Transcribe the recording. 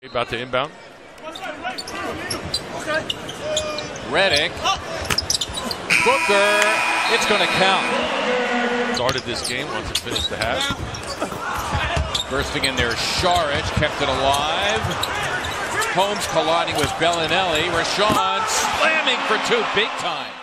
About to inbound. Redick. Booker. It's going to count. Started this game once it finished the half. Bursting in there, Saric kept it alive. Holmes colliding with Belinelli. Richaun slamming for two big time.